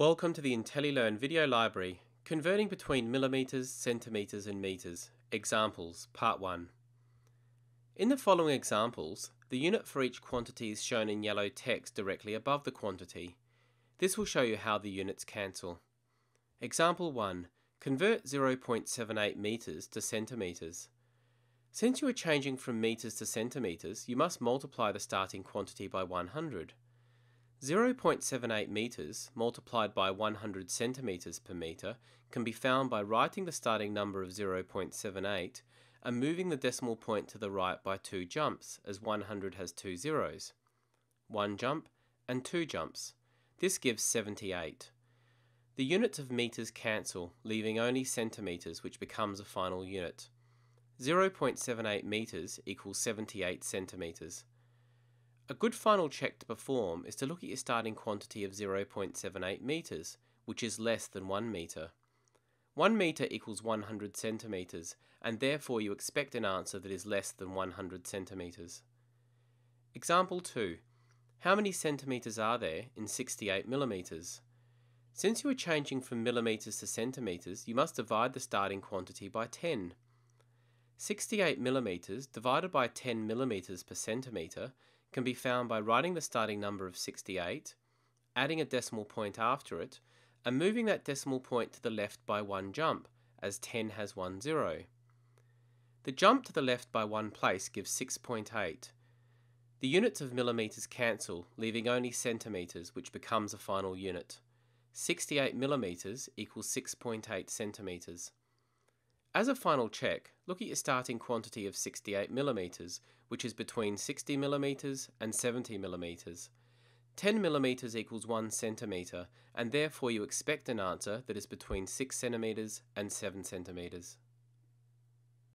Welcome to the IntelliLearn video library, converting between millimeters, centimeters and meters. Examples, part 1. In the following examples, the unit for each quantity is shown in yellow text directly above the quantity. This will show you how the units cancel. Example 1. Convert 0.78 meters to centimeters. Since you are changing from meters to centimeters, you must multiply the starting quantity by 100. 0.78 meters multiplied by 100 centimeters per meter can be found by writing the starting number of 0.78 and moving the decimal point to the right by two jumps as 100 has two zeros. One jump and two jumps. This gives 78. The units of meters cancel, leaving only centimeters which becomes a final unit. 0.78 meters equals 78 centimeters. A good final check to perform is to look at your starting quantity of 0.78 metres, which is less than 1 metre. 1 metre equals 100 centimetres, and therefore you expect an answer that is less than 100 centimetres. Example 2. How many centimetres are there in 68 millimetres? Since you are changing from millimetres to centimetres, you must divide the starting quantity by 10. 68 millimetres divided by 10 millimetres per centimetre can be found by writing the starting number of 68, adding a decimal point after it, and moving that decimal point to the left by one jump, as 10 has one zero. The jump to the left by one place gives 6.8. The units of millimetres cancel, leaving only centimetres, which becomes a final unit. 68 millimetres equals 6.8 centimetres. As a final check, look at your starting quantity of 68 millimeters, which is between 60 millimeters and 70 millimeters. 10 millimeters equals 1 centimeter, and therefore you expect an answer that is between 6 centimeters and 7 centimeters.